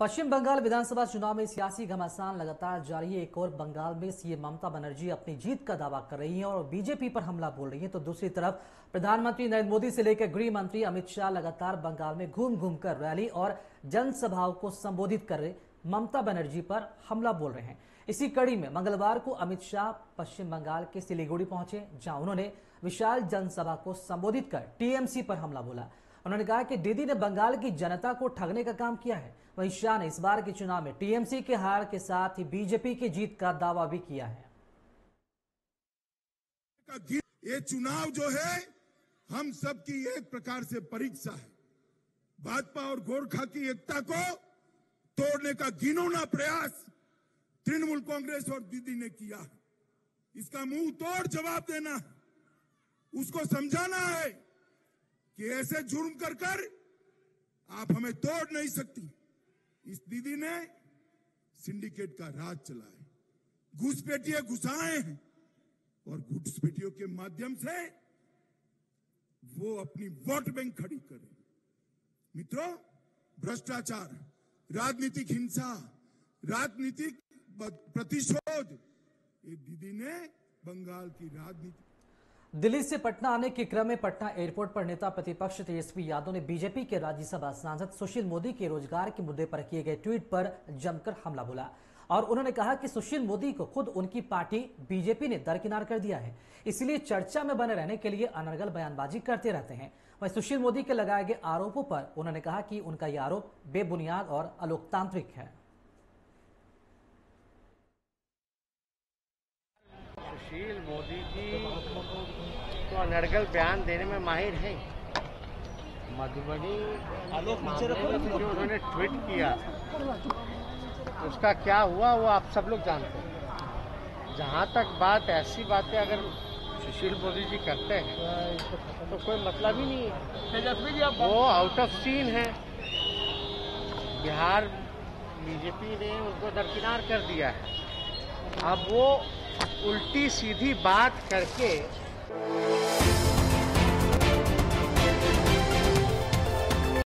पश्चिम बंगाल विधानसभा चुनाव में सियासी घमासान लगातार जारी है। एक और बंगाल में सीएम ममता बनर्जी अपनी जीत का दावा कर रही हैं और बीजेपी पर हमला बोल रही हैं। तो दूसरी तरफ़ प्रधानमंत्री नरेंद्र मोदी से लेकर गृह मंत्री अमित शाह लगातार बंगाल में घूम घूम कर रैली और जनसभाओं को संबोधित कर रहे ममता बनर्जी पर हमला बोल रहे हैं। इसी कड़ी में मंगलवार को अमित शाह पश्चिम बंगाल के सिलीगुड़ी पहुँचे, जहाँ उन्होंने विशाल जनसभा को संबोधित कर टीएमसी पर हमला बोला। उन्होंने कहा कि दीदी ने बंगाल की जनता को ठगने का काम किया है। वहीं शाह ने इस बार के चुनाव में टीएमसी के हार के साथ ही बीजेपी की जीत का दावा भी किया है। ये चुनाव जो है, हम सब की एक प्रकार से परीक्षा है। भाजपा और गोरखा की एकता को तोड़ने का घिनौना प्रयास तृणमूल कांग्रेस और दीदी ने किया है। इसका मुँह तोड़ जवाब देना है। उसको समझाना है। कि ऐसे जुर्म कर कर आप हमें तोड़ नहीं सकती। इस दीदी ने सिंडिकेट का राज चला है घुसपैठिए घुसाए हैं और घुसपेटियों के माध्यम से वो अपनी वोट बैंक खड़ी करे। मित्रों, भ्रष्टाचार, राजनीतिक हिंसा, राजनीतिक प्रतिशोध, ये दीदी ने बंगाल की राजनीति दिल्ली से पटना आने के क्रम में पटना एयरपोर्ट पर नेता प्रतिपक्ष तेजस्वी यादव ने बीजेपी के राज्यसभा सांसद सुशील मोदी के रोज़गार के मुद्दे पर किए गए ट्वीट पर जमकर हमला बोला और उन्होंने कहा कि सुशील मोदी को खुद उनकी पार्टी बीजेपी ने दरकिनार कर दिया है। इसलिए चर्चा में बने रहने के लिए अनर्गल बयानबाजी करते रहते हैं। वहीं सुशील मोदी के लगाए गए आरोपों पर उन्होंने कहा कि उनका यह आरोप बेबुनियाद और अलोकतांत्रिक है। सुशील मोदी जी तो अनर्गल बयान देने में माहिर हैं। मधुबनी जो उन्होंने ट्वीट किया उसका क्या हुआ वो आप सब लोग जानते हैं। जहाँ तक बात ऐसी बातें अगर सुशील मोदी जी करते हैं तो कोई मतलब ही नहीं है। तेजस्वी जी वो आउट ऑफ़ सीन है। बिहार बीजेपी ने उनको दरकिनार कर दिया है। अब वो उल्टी सीधी बात करके